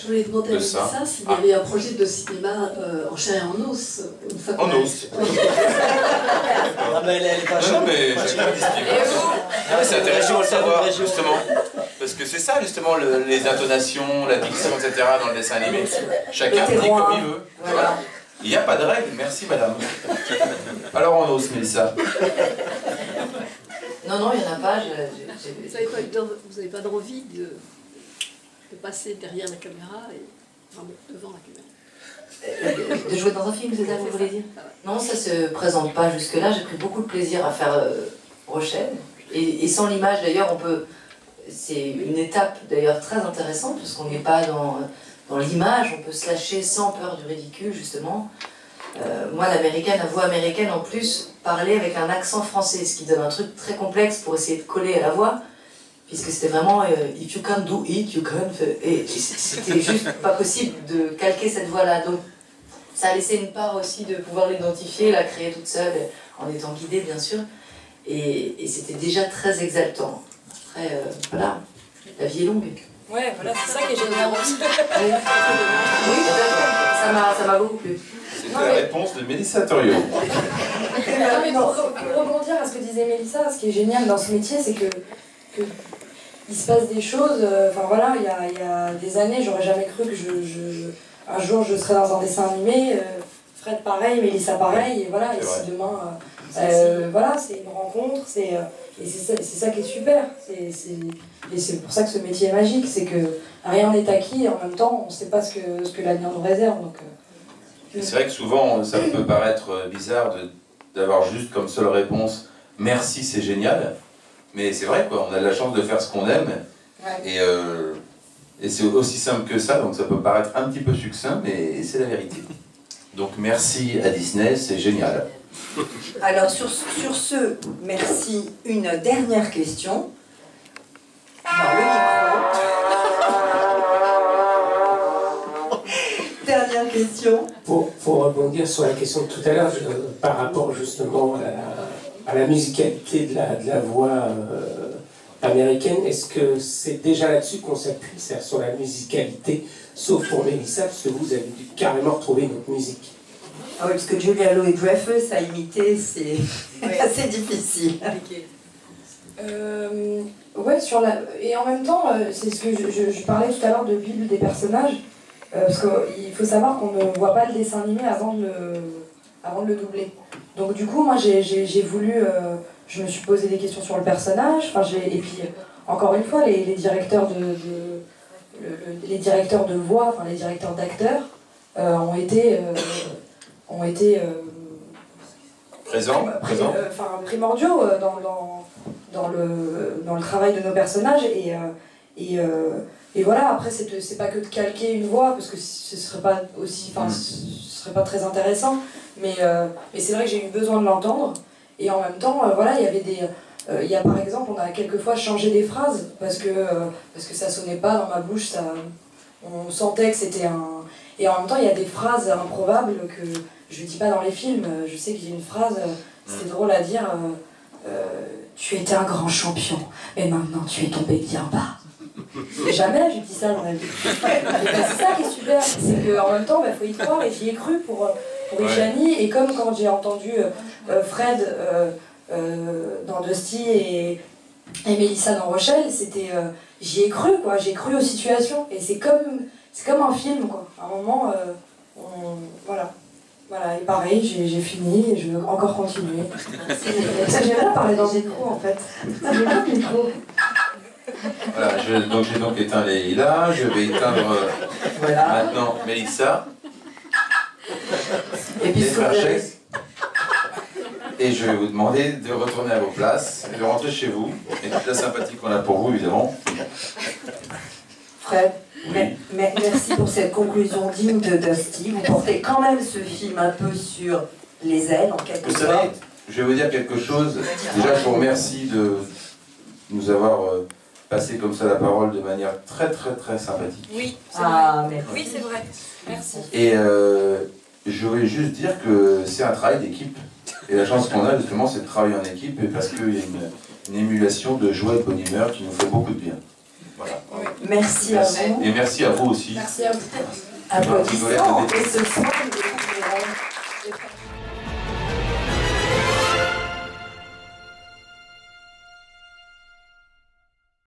Je voulais demander à ça s'il y ah. avait un projet de cinéma euh, en chair et en os. Une fois en os Ah mais elle, est pas Non mais c'est intéressant de le savoir justement. Parce que c'est ça justement les intonations, la diction, etc. dans le dessin animé. Chacun dit comme il veut. Il n'y a pas de règle, merci madame. Alors on ose, Mélissa. Non, non, il n'y en a pas. Vous n'avez pas, d'envie de, de, passer derrière la caméra et enfin, devant la caméra euh, De jouer dans un film, c'est ça que vous voulez dire Non, ça ne se présente pas jusque-là. J'ai pris beaucoup de plaisir à faire euh, Rochelle. Et, et sans l'image, d'ailleurs, on peut. C'est une étape d'ailleurs très intéressante parce qu'on n'est pas dans dans l'image, on peut se lâcher sans peur du ridicule, justement. Euh, moi, l'américaine, la voix américaine, en plus, parlait avec un accent français, ce qui donne un truc très complexe pour essayer de coller à la voix, puisque c'était vraiment euh, If you can do it, you can. Et, c'était juste pas possible de calquer cette voix-là. Donc, ça a laissé une part aussi de pouvoir l'identifier, la créer toute seule, en étant guidée, bien sûr. Et, c'était déjà très exaltant. Après, euh, voilà, la vie est longue. Ouais, voilà, c'est ça qui est génial aussi. oui, ça m'a beaucoup plu. C'est la réponse de Mélissa Torio. mais pour, rebondir à ce que disait Mélissa, ce qui est génial dans ce métier, c'est que, que, il se passe des choses. Euh, enfin voilà, il y a, il y a des années, j'aurais jamais cru que je, je, un jour je serais dans un dessin animé. Euh, Fred pareil, Mélissa pareil, et voilà, et si demain. Euh, voilà, c'est une rencontre, c'est et c'est ça, ça, qui est super. et c'est pour ça que ce métier est magique, c'est que rien n'est acquis et en même temps, on ne sait pas ce que, ce que l'avenir nous réserve. Donc, euh, c'est vrai que souvent, ça peut paraître bizarre d'avoir juste comme seule réponse merci, c'est génial. Mais c'est vrai, quoi, on a la chance de faire ce qu'on aime. Et, euh, et c'est aussi simple que ça, donc ça peut paraître un petit peu succinct, mais c'est la vérité. Donc merci à Disney, c'est génial. Alors sur, sur ce, merci. Une dernière question. Dans le micro. dernière question. Pour, pour, rebondir sur la question de tout à l'heure, par rapport justement à la, musicalité de la, de la voix euh, américaine, est-ce que c'est déjà là-dessus qu'on s'appuie, c'est-à-dire sur la musicalité, sauf pour Mélissa, parce que vous avez dû carrément retrouver une autre musique? Ah oui, parce que Julia Louis Dreyfus à imiter, c'est assez difficile. Euh, ouais, sur la... et en même temps, euh, c'est ce que je, parlais tout à l'heure de Bible des personnages, euh, parce qu'il faut savoir qu'on ne voit pas le dessin animé avant de le, avant de le doubler. Donc du coup, moi j'ai voulu, je me suis posé des questions sur le personnage, et puis encore une fois, les, directeurs de, les directeurs de voix, enfin les directeurs d'acteurs, ont été ont été euh, présents, euh, enfin, primordiaux euh, dans, dans, dans, le, dans le travail de nos personnages. Et, et, et voilà, après, c'est pas que de calquer une voix, parce que ce serait pas aussi. Enfin, mm. Ce serait pas très intéressant. Mais, mais c'est vrai que j'ai eu besoin de l'entendre. Et en même temps, voilà, il y avait des. Il y a par exemple, on a quelquefois changé des phrases parce que, parce que ça sonnait pas dans ma bouche, ça, on sentait que c'était un. Et en même temps, il y a des phrases improbables que, je dis pas dans les films, euh, je sais que j'ai une phrase, euh, c'était drôle à dire, euh, tu étais un grand champion, et maintenant tu es tombé bien bas. Jamais j'ai dit ça dans la vie. c'est ça qui est super, c'est qu'en même temps, il bah, faut y croire, et j'y ai cru pour, pour et comme quand j'ai entendu Fred dans Dusty et, et Mélissa dans Rochelle, c'était j'y ai cru, quoi, j'ai cru aux situations, et c'est comme, comme un film, quoi. À un moment, on, voilà. Voilà, et pareil, j'ai fini et je veux encore continuer. J'ai rien parler dans des micro en fait. J'ai pas de micro. Je, donc j'ai donc éteint les là, je vais éteindre voilà. maintenant Mélissa. Et puis Et je vais vous demander de retourner à vos places, de rentrer chez vous, et toute la sympathie qu'on a pour vous évidemment. Fred merci pour cette conclusion digne de Dusty. Vous portez quand même ce film un peu sur les ailes, en quelque sorte. Vous savez, je vais vous dire quelque chose. Déjà, je vous remercie de nous avoir euh, passé comme ça la parole de manière très très très sympathique. Oui, c'est ah, vrai. Oui, c'est vrai. Merci. Et euh, je voulais juste dire que c'est un travail d'équipe. Et la chance qu'on a justement, c'est de travailler en équipe parce qu'il y a une, une émulation de joie et de bonne humeur qui nous fait beaucoup de bien. Voilà. Merci, à vous. Et merci à vous aussi. Merci à vous. Applaudissements. Et ce soir,